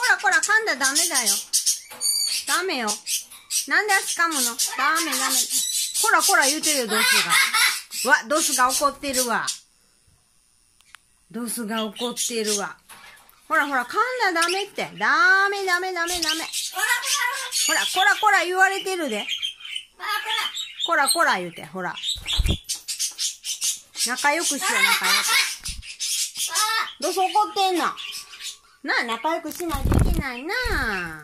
こらこら、噛んだらダメだよ。ダメよ。なんで足噛むの？ダメダメ。こらこら言うてるよ、ドスが。わ、ドスが怒ってるわ。ドスが怒ってるわ。ほらほら、噛んだらダメって。ダメダメダメダメ。ほら、こらこら言われてるで。こらこら言うて、ほら。仲良くしよう、仲良く。どうせ怒ってんの？なあ、仲良くしないといけないなあ。